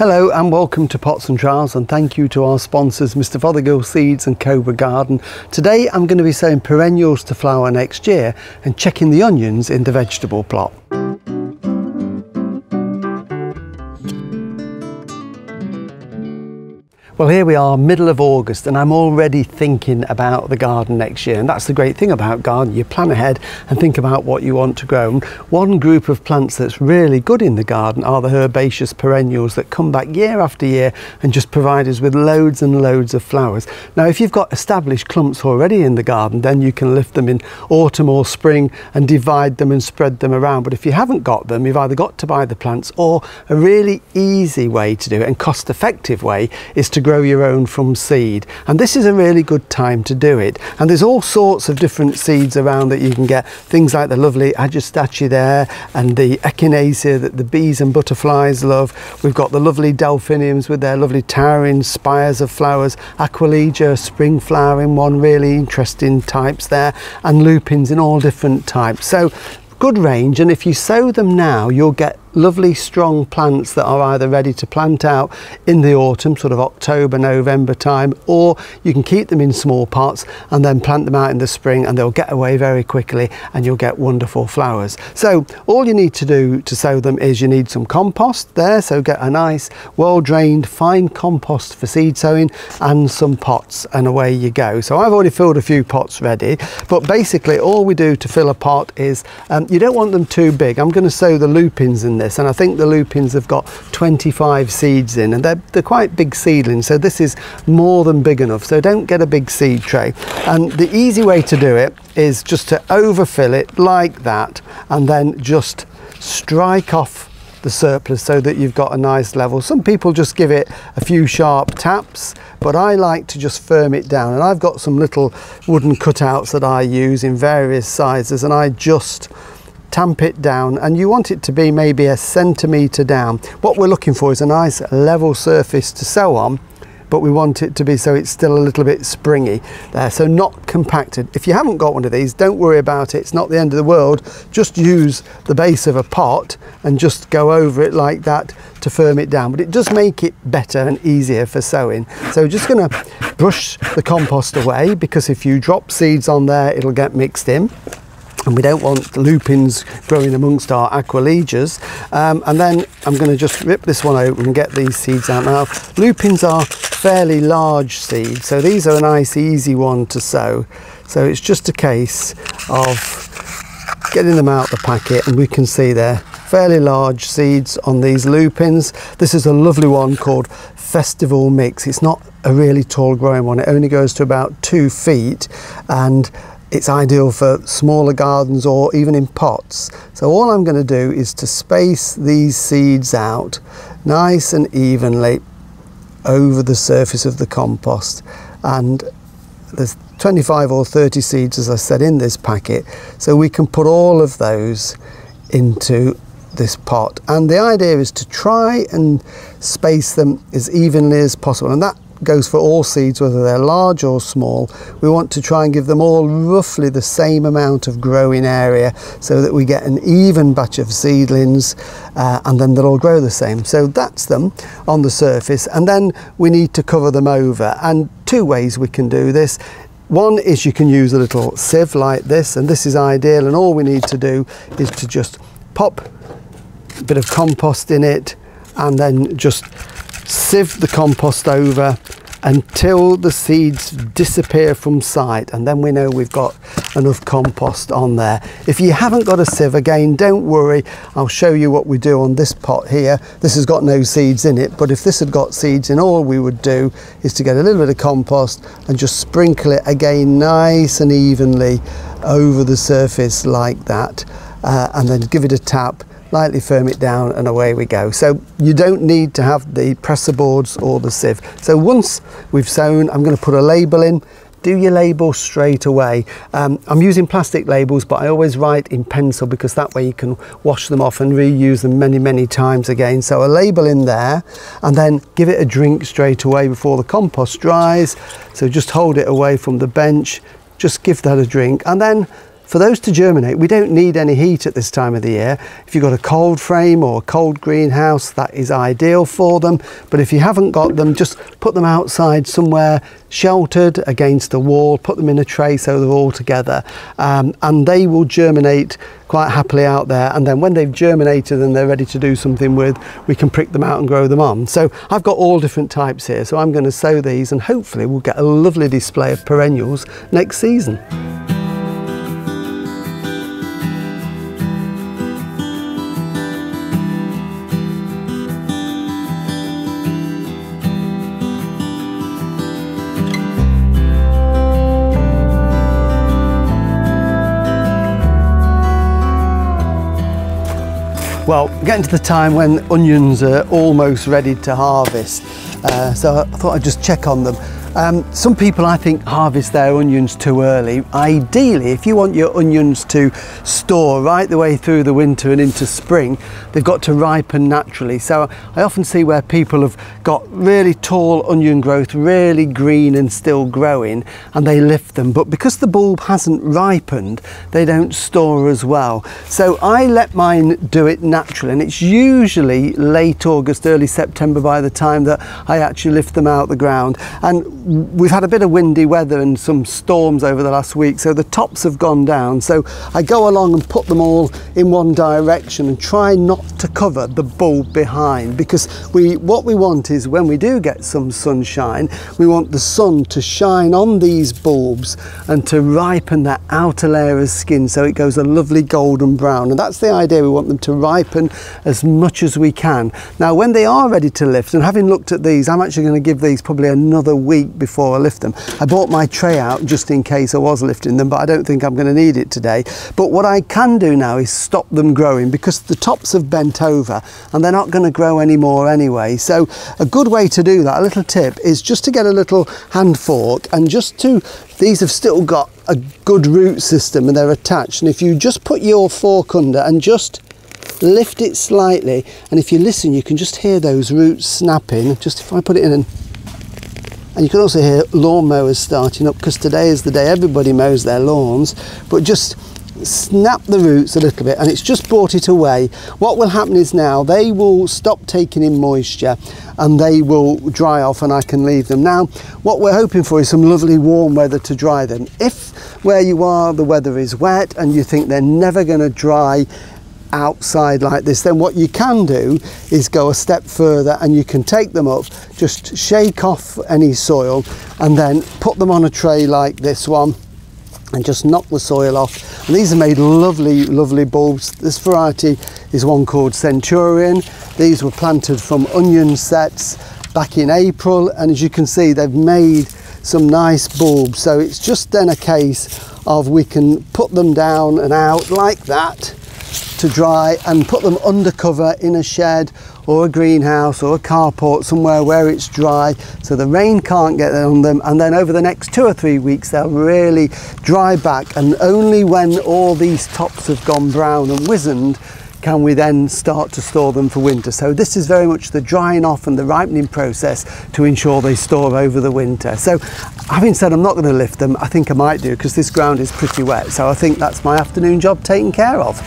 Hello and welcome to Pots and Trowels and thank you to our sponsors Mr Fothergill Seeds and Cobra Garden. Today I'm going to be sowing perennials to flower next year and checking the onions in the vegetable plot. Well, here we are, middle of August, and I'm already thinking about the garden next year. And that's the great thing about garden. You plan ahead and think about what you want to grow. And one group of plants that's really good in the garden are the herbaceous perennials that come back year after year and just provide us with loads and loads of flowers. Now, if you've got established clumps already in the garden, then you can lift them in autumn or spring and divide them and spread them around. But if you haven't got them, you've either got to buy the plants or a really easy way to do it and cost effective way is to grow your own from seed. And this is a really good time to do it. And there's all sorts of different seeds around that you can get. Things like the lovely Agastache there and the Echinacea that the bees and butterflies love. We've got the lovely Delphiniums with their lovely towering spires of flowers. Aquilegia spring flowering one really interesting types there. And lupins in all different types. So good range. And if you sow them now you'll get lovely strong plants that are either ready to plant out in the autumn sort of October November time or you can keep them in small pots and then plant them out in the spring and they'll get away very quickly and you'll get wonderful flowers. So all you need to do to sow them is you need some compost there. So get a nice well drained fine compost for seed sowing and some pots and away you go. So I've already filled a few pots ready but basically all we do to fill a pot is um, you don't want them too big. I'm going to sow the lupins in this and I think the lupins have got 25 seeds in and they're, they're quite big seedlings so this is more than big enough so don't get a big seed tray and the easy way to do it is just to overfill it like that and then just strike off the surplus so that you've got a nice level. Some people just give it a few sharp taps, but I like to just firm it down. And I've got some little wooden cutouts that I use in various sizes and I just tamp it down and you want it to be maybe a centimetre down. What we're looking for is a nice level surface to sow on but we want it to be so it's still a little bit springy there so not compacted. If you haven't got one of these don't worry about it. It's not the end of the world. Just use the base of a pot and just go over it like that to firm it down. But it does make it better and easier for sowing so just going to brush the compost away because if you drop seeds on there it'll get mixed in and we don't want lupins growing amongst our aquilegias um, and then I'm going to just rip this one open and get these seeds out. Now lupins are fairly large seeds so these are a nice easy one to sow. So it's just a case of getting them out the packet and we can see they're fairly large seeds on these lupins this is a lovely one called festival mix. It's not a really tall growing one. It only goes to about two feet and it's ideal for smaller gardens or even in pots. So all I'm going to do is to space these seeds out nice and evenly over the surface of the compost. And there's 25 or 30 seeds as I said in this packet. So we can put all of those into this pot. And the idea is to try and space them as evenly as possible. And that goes for all seeds, whether they're large or small. We want to try and give them all roughly the same amount of growing area so that we get an even batch of seedlings uh, and then they'll all grow the same. So that's them on the surface and then we need to cover them over and two ways we can do this. One is you can use a little sieve like this and this is ideal and all we need to do is to just pop a bit of compost in it and then just sieve the compost over until the seeds disappear from sight and then we know we've got enough compost on there. If you haven't got a sieve again don't worry I'll show you what we do on this pot here. This has got no seeds in it but if this had got seeds in all we would do is to get a little bit of compost and just sprinkle it again nice and evenly over the surface like that uh, and then give it a tap lightly firm it down and away we go. So you don't need to have the presser boards or the sieve. So once we've sown, I'm going to put a label in do your label straight away. Um, I'm using plastic labels, but I always write in pencil because that way you can wash them off and reuse them many, many times again. So a label in there and then give it a drink straight away before the compost dries. So just hold it away from the bench, just give that a drink and then for those to germinate, we don't need any heat at this time of the year. If you've got a cold frame or a cold greenhouse, that is ideal for them. But if you haven't got them, just put them outside somewhere sheltered against a wall, put them in a tray so they're all together, um, and they will germinate quite happily out there. And then when they've germinated and they're ready to do something with, we can prick them out and grow them on. So I've got all different types here. So I'm going to sow these and hopefully we'll get a lovely display of perennials next season. Well, getting to the time when onions are almost ready to harvest, uh, so I thought I'd just check on them. Um, some people I think harvest their onions too early. Ideally, if you want your onions to store right the way through the winter and into spring, they've got to ripen naturally. So I often see where people have got really tall onion growth, really green and still growing, and they lift them. But because the bulb hasn't ripened, they don't store as well. So I let mine do it naturally, and it's usually late August, early September by the time that I actually lift them out of the ground. And we've had a bit of windy weather and some storms over the last week so the tops have gone down. So I go along and put them all in one direction and try not to cover the bulb behind because we what we want is when we do get some sunshine we want the sun to shine on these bulbs and to ripen that outer layer of skin so it goes a lovely golden brown. And that's the idea we want them to ripen as much as we can. Now when they are ready to lift and having looked at these I'm actually going to give these probably another week before I lift them. I bought my tray out just in case I was lifting them, but I don't think I'm going to need it today. But what I can do now is stop them growing because the tops have bent over and they're not going to grow anymore anyway. So a good way to do that, a little tip, is just to get a little hand fork and just to, these have still got a good root system and they're attached. And if you just put your fork under and just lift it slightly and if you listen you can just hear those roots snapping just if I put it in and and you can also hear lawn mowers starting up because today is the day everybody mows their lawns. But just snap the roots a little bit and it's just brought it away. What will happen is now they will stop taking in moisture and they will dry off and I can leave them. Now what we're hoping for is some lovely warm weather to dry them. If where you are the weather is wet and you think they're never going to dry outside like this then what you can do is go a step further and you can take them up just shake off any soil and then put them on a tray like this one and just knock the soil off. And these are made lovely lovely bulbs. This variety is one called centurion. These were planted from onion sets back in april and as you can see they've made some nice bulbs. So it's just then a case of we can put them down and out like that to dry and put them under cover in a shed or a greenhouse or a carport somewhere where it's dry so the rain can't get on them and then over the next two or three weeks they'll really dry back and only when all these tops have gone brown and wizened can we then start to store them for winter. So this is very much the drying off and the ripening process to ensure they store over the winter. So having said I'm not going to lift them, I think I might do because this ground is pretty wet. So I think that's my afternoon job taken care of.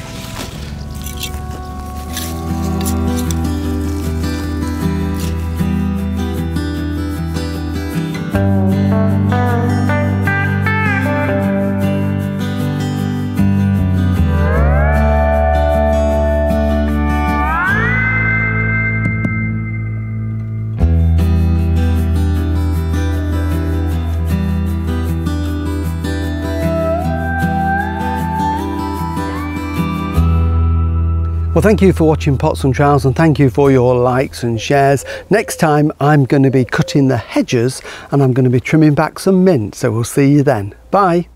Well, thank you for watching Pots and Trowels and thank you for your likes and shares. Next time, I'm going to be cutting the hedges and I'm going to be trimming back some mint. So we'll see you then. Bye.